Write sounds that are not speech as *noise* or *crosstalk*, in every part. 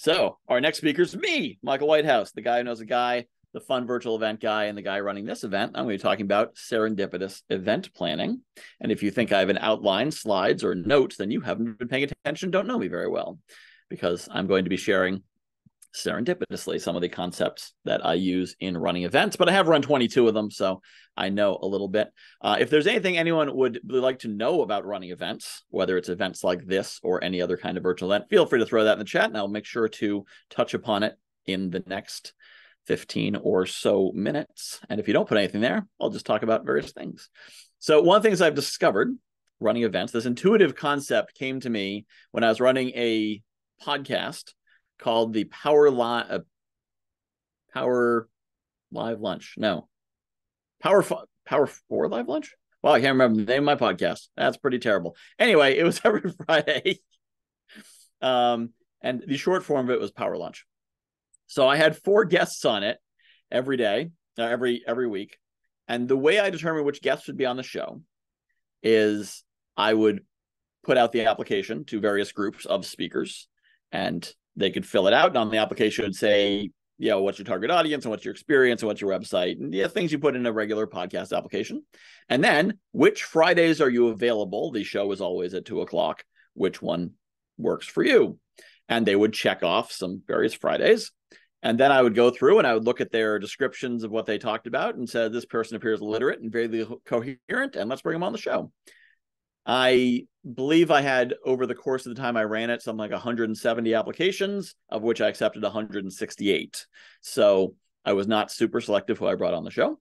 So our next speaker is me, Michael Whitehouse, the guy who knows a guy, the fun virtual event guy, and the guy running this event. I'm going to be talking about serendipitous event planning. And if you think I have an outline, slides, or notes, then you haven't been paying attention, don't know me very well, because I'm going to be sharing serendipitously some of the concepts that I use in running events, but I have run 22 of them, so I know a little bit. Uh, if there's anything anyone would like to know about running events, whether it's events like this or any other kind of virtual event, feel free to throw that in the chat and I'll make sure to touch upon it in the next 15 or so minutes. And if you don't put anything there, I'll just talk about various things. So, one of the things I've discovered running events, this intuitive concept came to me when I was running a podcast called the Power Live uh, Power Live Lunch. No, Power Power Four Live Lunch. Well, I can't remember the name of my podcast. That's pretty terrible. Anyway, it was *laughs* every Friday. um, and the short form of it was Power Lunch. So I had four guests on it every day, uh, every every week. And the way I determined which guests would be on the show is I would put out the application to various groups of speakers and they could fill it out and on the application would say you know what's your target audience and what's your experience and what's your website and yeah things you put in a regular podcast application. And then which fridays are you available? The show is always at two o'clock. Which one works for you? And they would check off some various fridays. And then i would go through and i would look at their descriptions of what they talked about and said this person appears literate and very coherent and let's bring them on the show I believe I had over the course of the time I ran it, something like 170 applications, of which I accepted 168. So I was not super selective who I brought on the show.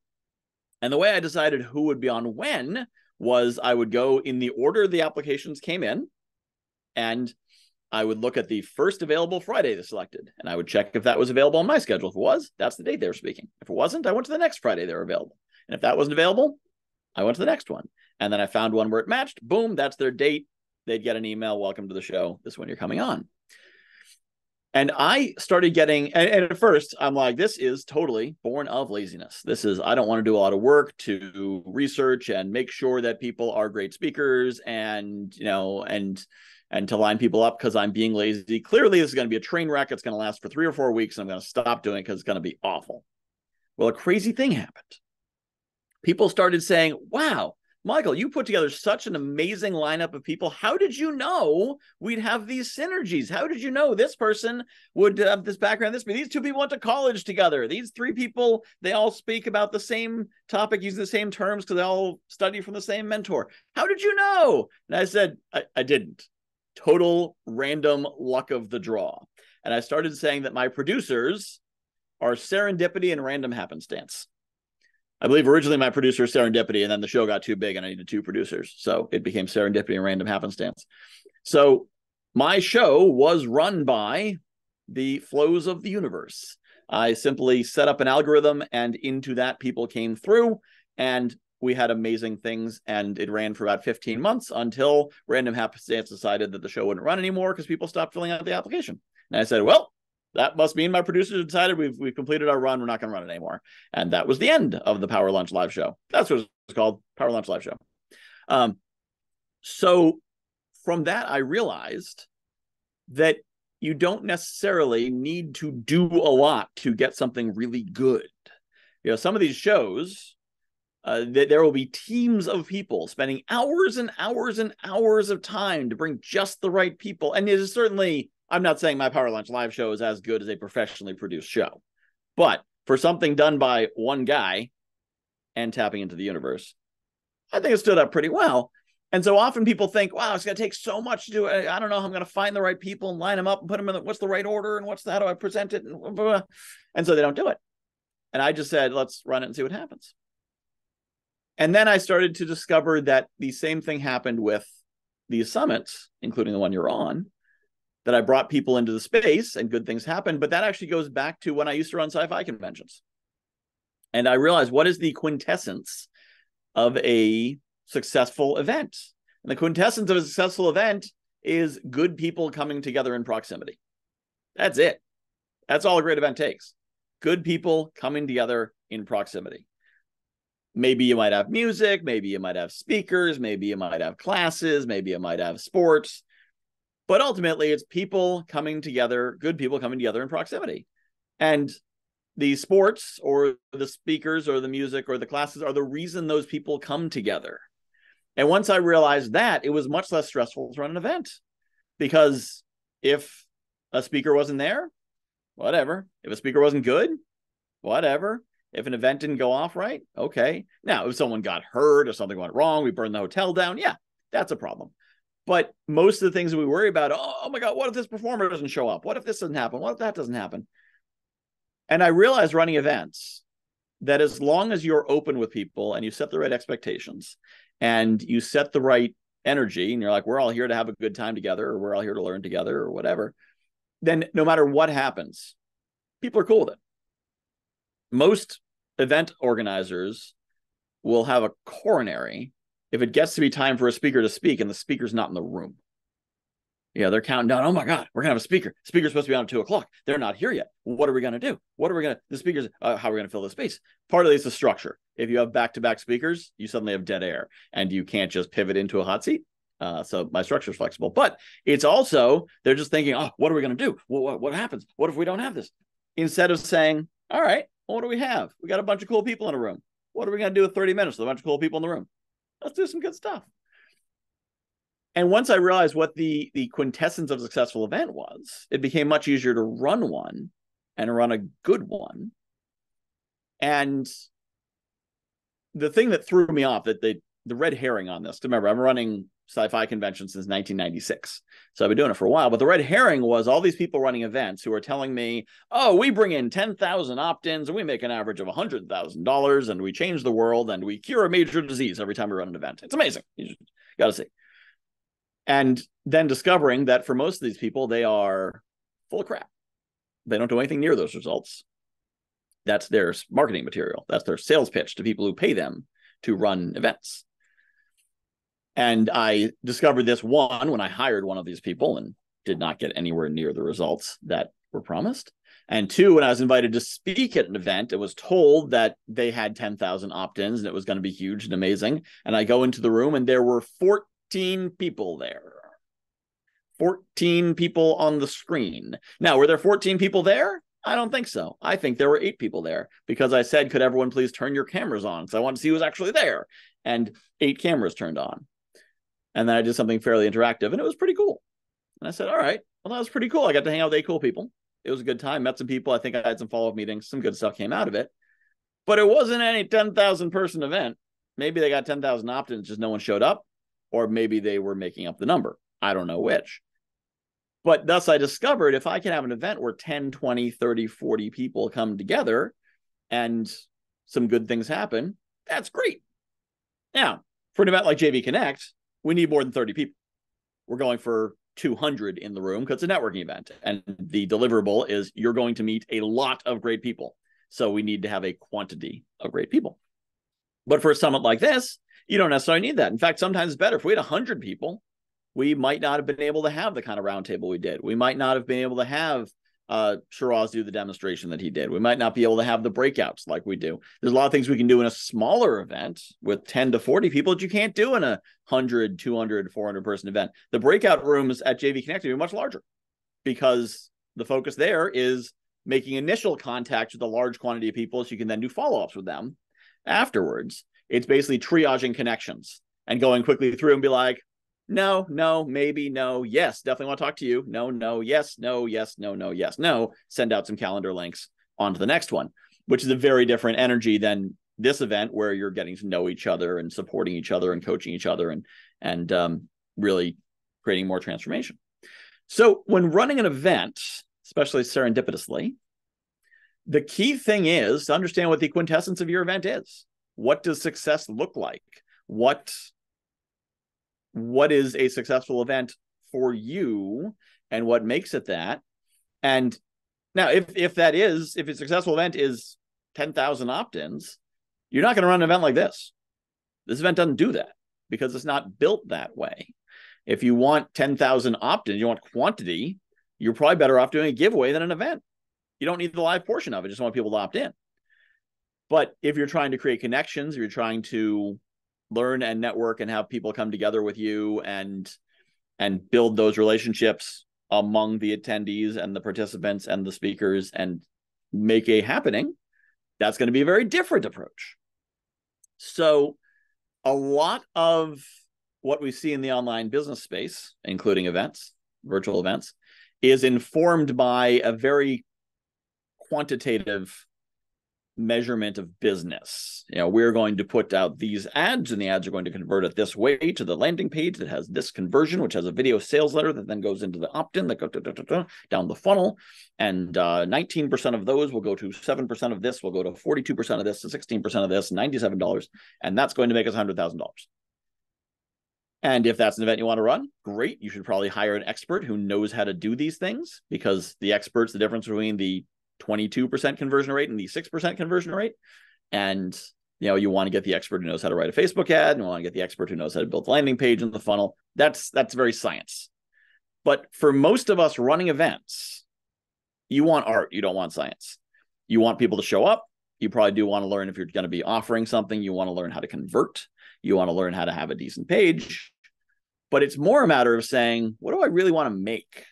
And the way I decided who would be on when was I would go in the order the applications came in, and I would look at the first available Friday they selected, and I would check if that was available on my schedule. If it was, that's the date they were speaking. If it wasn't, I went to the next Friday they were available. And if that wasn't available, I went to the next one. And then I found one where it matched. Boom, that's their date. They'd get an email, welcome to the show. This one you're coming on. And I started getting, and, and, at first I'm like, this is totally born of laziness. This is, I don't want to do a lot of work to research and make sure that people are great speakers and, you know, and, and to line people up because I'm being lazy. Clearly, this is going to be a train wreck. It's going to last for three or four weeks. And I'm going to stop doing it because it's going to be awful. Well, a crazy thing happened. People started saying, wow, Michael, you put together such an amazing lineup of people. How did you know we'd have these synergies? How did you know this person would have this background? This these two people went to college together. These three people, they all speak about the same topic, using the same terms because they all study from the same mentor. How did you know? And I said, I, I didn't. Total random luck of the draw. And I started saying that my producers are serendipity and random happenstance. I believe originally my producer was Serendipity, and then the show got too big and I needed two producers. So it became Serendipity and Random Happenstance. So my show was run by the flows of the universe. I simply set up an algorithm, and into that, people came through, and we had amazing things. And it ran for about 15 months until Random Happenstance decided that the show wouldn't run anymore because people stopped filling out the application. And I said, well, that must mean my producers decided we've we've completed our run. We're not going to run it anymore. And that was the end of the Power Lunch live show. That's what it's called, Power Lunch live show. Um, so from that, I realized that you don't necessarily need to do a lot to get something really good. You know, some of these shows, uh, th- there will be teams of people spending hours and hours and hours of time to bring just the right people. And it is certainly I'm not saying my Power Lunch live show is as good as a professionally produced show, but for something done by one guy and tapping into the universe, I think it stood up pretty well. And so often people think, wow, it's going to take so much to do it. I don't know I'm going to find the right people and line them up and put them in the, what's the right order and what's the, how do I present it? And, blah, blah. and so they don't do it. And I just said, let's run it and see what happens. And then I started to discover that the same thing happened with these summits, including the one you're on, that I brought people into the space and good things happened. But that actually goes back to when I used to run sci-fi conventions. And I realized what is the quintessence of a successful event? And the quintessence of a successful event is good people coming together in proximity. That's it. That's all a great event takes. Good people coming together in proximity. Maybe you might have music, maybe you might have speakers, maybe you might have classes, maybe you might have sports, But ultimately, it's people coming together, good people coming together in proximity. And the sports or the speakers or the music or the classes are the reason those people come together. And once I realized that, it was much less stressful to run an event because if a speaker wasn't there, whatever. If a speaker wasn't good, whatever. If an event didn't go off right, okay. Now, if someone got hurt or something went wrong, we burned the hotel down, yeah, that's a problem. But most of the things that we worry about, oh, oh my God, what if this performer doesn't show up? What if this doesn't happen? What if that doesn't happen? And I realized running events that as long as you're open with people and you set the right expectations and you set the right energy and you're like, we're all here to have a good time together or we're all here to learn together or whatever, then no matter what happens, people are cool with it. Most event organizers will have a coronary if it gets to be time for a speaker to speak and the speaker's not in the room. Yeah, they're counting down. Oh my God, we're gonna have a speaker. Speaker's supposed to be on at two o'clock. They're not here yet. What are we gonna do? What are we gonna? The speakers. Uh, how are we gonna fill the space? Part of it's the structure. If you have back-to-back speakers, you suddenly have dead air, and you can't just pivot into a hot seat. Uh, so my structure is flexible, but it's also they're just thinking, oh, what are we to do? What, what, what happens? What if we don't have this? Instead of saying, all right, well, what do we have? We got a bunch of cool people in a room. What are we to do with 30 minutes with a bunch of cool people in the room? Let's do some good stuff. And once I realized what the the quintessence of a successful event was, it became much easier to run one and run a good one. And the thing that threw me off that the the red herring on this, remember, I'm running sci-fi convention since 1996. So I've been doing it for a while. But the red herring was all these people running events who are telling me, "Oh, we bring in 10,000 opt-ins and we make an average of $100,000 and we change the world and we cure a major disease every time we run an event." It's amazing. You got to see. And then discovering that for most of these people, they are full of crap. They don't do anything near those results. That's their marketing material. That's their sales pitch to people who pay them to run events. And I discovered this one when I hired one of these people and did not get anywhere near the results that were promised. And two, when I was invited to speak at an event, it was told that they had 10,000 opt ins and it was going to be huge and amazing. And I go into the room and there were 14 people there. 14 people on the screen. Now, were there 14 people there? I don't think so. I think there were eight people there because I said, could everyone please turn your cameras on? Because I want to see who's actually there. And eight cameras turned on. And then I did something fairly interactive and it was pretty cool. And I said, all right, well, that was pretty cool. I got to hang out with eight cool people. It was a good time, met some people. I think I had some follow up meetings. Some good stuff came out of it. But it wasn't any 10,000 person event. Maybe they got 10,000 opt ins, just no one showed up. Or maybe they were making up the number. I don't know which. But thus, I discovered if I can have an event where 10, 20, 30, 40 people come together and some good things happen, that's great. Now, for an event like JV Connect, we need more than 30 people. We're going for 200 in the room because it's a networking event. And the deliverable is you're going to meet a lot of great people. So we need to have a quantity of great people. But for a summit like this, you don't necessarily need that. In fact, sometimes it's better. If we had 100 people, we might not have been able to have the kind of roundtable we did. We might not have been able to have uh, Shiraz do the demonstration that he did. We might not be able to have the breakouts like we do. There's a lot of things we can do in a smaller event with 10 to 40 people that you can't do in a 100, 200, 400 person event. The breakout rooms at JV Connect are much larger because the focus there is making initial contact with a large quantity of people so you can then do follow ups with them afterwards. It's basically triaging connections and going quickly through and be like, no, no, maybe, no, yes, definitely want to talk to you. No, no, yes, no, yes, no, no, yes, no. Send out some calendar links on to the next one, which is a very different energy than this event where you're getting to know each other and supporting each other and coaching each other and and um, really creating more transformation. So when running an event, especially serendipitously, the key thing is to understand what the quintessence of your event is. What does success look like? What what is a successful event for you and what makes it that. And now if if that is if a successful event is 10,000 opt-ins you're not going to run an event like this. This event doesn't do that because it's not built that way. If you want 10,000 opt-ins you want quantity you're probably better off doing a giveaway than an event. You don't need the live portion of it just want people to opt in. But if you're trying to create connections if you're trying to learn and network and have people come together with you and and build those relationships among the attendees and the participants and the speakers and make a happening, that's going to be a very different approach. So, a lot of what we see in the online business space, including events, virtual events, is informed by a very quantitative measurement of business. You know, we're going to put out these ads, and the ads are going to convert it this way to the landing page that has this conversion, which has a video sales letter that then goes into the opt-in that goes down the funnel. And uh, 19% of those will go to 7% of this, will go to 42% of this, to 16% of this, $97. And that's going to make us $100,000. And if that's an event you want to run, great. You should probably hire an expert who knows how to do these things because the expert's the difference between the 22% conversion rate and the 6% conversion rate. And you know, you want to get the expert who knows how to write a Facebook ad, and you want to get the expert who knows how to build a landing page in the funnel. That's that's very science. But for most of us running events, you want art, you don't want science. You want people to show up. You probably do want to learn if you're going to be offering something, you want to learn how to convert, you want to learn how to have a decent page. But it's more a matter of saying, what do I really want to make?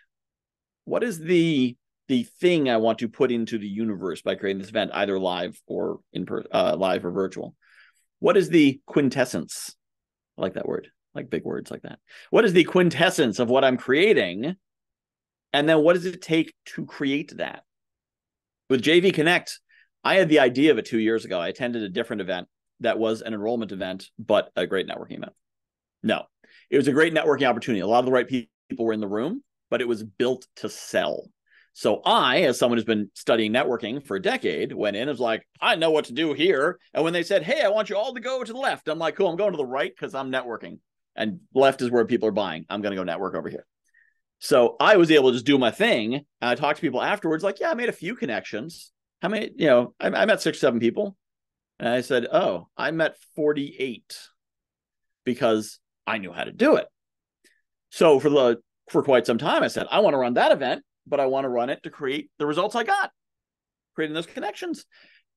What is the the thing I want to put into the universe by creating this event, either live or in per, uh, live or virtual. What is the quintessence? I like that word, I like big words like that. What is the quintessence of what I'm creating? And then what does it take to create that? With JV Connect, I had the idea of it two years ago. I attended a different event that was an enrollment event, but a great networking event. No, it was a great networking opportunity. A lot of the right people were in the room, but it was built to sell. So I, as someone who's been studying networking for a decade, went in and was like, I know what to do here. And when they said, Hey, I want you all to go to the left, I'm like, cool, I'm going to the right because I'm networking. And left is where people are buying. I'm going to go network over here. So I was able to just do my thing. And I talked to people afterwards, like, yeah, I made a few connections. How many, you know, I, I met six, seven people. And I said, oh, I met 48 because I knew how to do it. So for the for quite some time, I said, I want to run that event but I want to run it to create the results I got, creating those connections.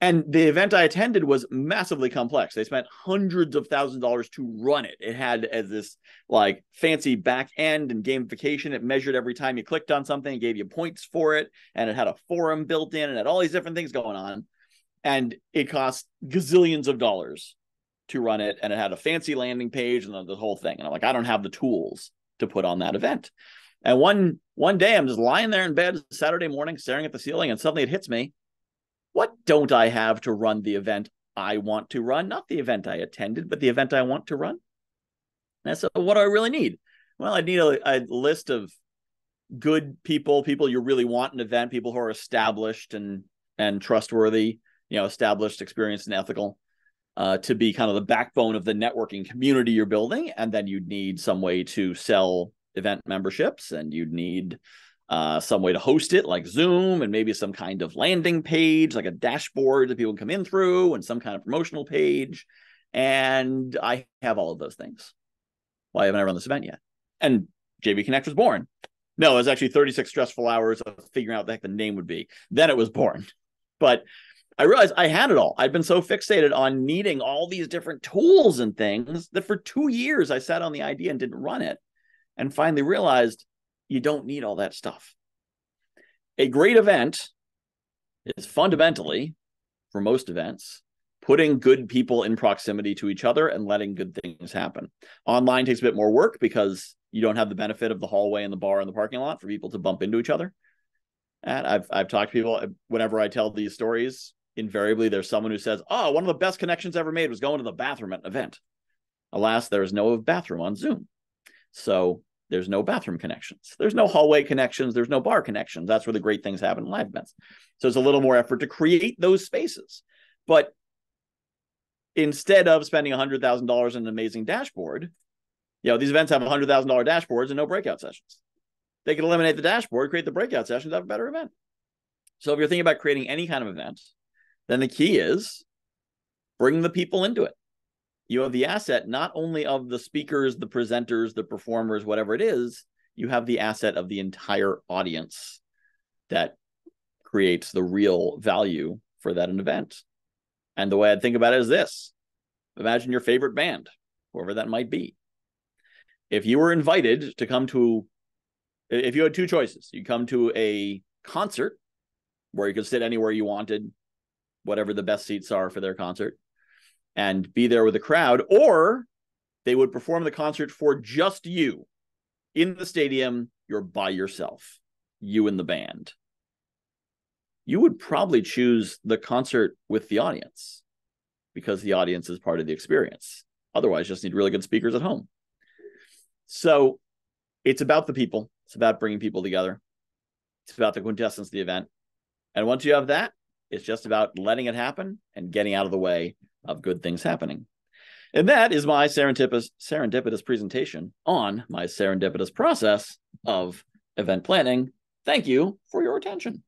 And the event I attended was massively complex. They spent hundreds of thousands of dollars to run it. It had as this like fancy back end and gamification. It measured every time you clicked on something, it gave you points for it, and it had a forum built in and had all these different things going on. And it cost gazillions of dollars to run it. And it had a fancy landing page and the, the whole thing. And I'm like, I don't have the tools to put on that event. And one one day I'm just lying there in bed Saturday morning, staring at the ceiling, and suddenly it hits me. What don't I have to run the event I want to run? Not the event I attended, but the event I want to run. And so what do I really need? Well, I need a, a list of good people, people you really want an event, people who are established and and trustworthy, you know, established, experienced, and ethical. Uh, to be kind of the backbone of the networking community you're building. And then you'd need some way to sell event memberships and you'd need uh, some way to host it like Zoom and maybe some kind of landing page, like a dashboard that people can come in through and some kind of promotional page. And I have all of those things. Why haven't I run this event yet? And JV Connect was born. No, it was actually 36 stressful hours of figuring out the heck the name would be. Then it was born. But I realized I had it all. I'd been so fixated on needing all these different tools and things that for two years I sat on the idea and didn't run it and finally realized you don't need all that stuff. A great event is fundamentally, for most events, putting good people in proximity to each other and letting good things happen. Online takes a bit more work because you don't have the benefit of the hallway and the bar and the parking lot for people to bump into each other. And I've I've talked to people uh, whenever I tell these stories, invariably there's someone who says, "Oh, one of the best connections ever made was going to the bathroom at an event." Alas, there is no bathroom on Zoom. So there's no bathroom connections. There's no hallway connections. There's no bar connections. That's where the great things happen in live events. So it's a little more effort to create those spaces. But instead of spending $100,000 on an amazing dashboard, you know, these events have $100,000 dashboards and no breakout sessions. They can eliminate the dashboard, create the breakout sessions, have a better event. So if you're thinking about creating any kind of event, then the key is bring the people into it you have the asset not only of the speakers, the presenters, the performers, whatever it is, you have the asset of the entire audience that creates the real value for that event. And the way I think about it is this imagine your favorite band, whoever that might be. if you were invited to come to, if you had two choices, you come to a concert where you could sit anywhere you wanted, whatever the best seats are for their concert, and be there with the crowd, or they would perform the concert for just you in the stadium. You're by yourself, you and the band. You would probably choose the concert with the audience because the audience is part of the experience. Otherwise, just need really good speakers at home. So it's about the people. It's about bringing people together. It's about the quintessence of the event. And once you have that, it's just about letting it happen and getting out of the way of good things happening. And that is my serendipitous, serendipitous presentation on my serendipitous process of event planning. Thank you for your attention.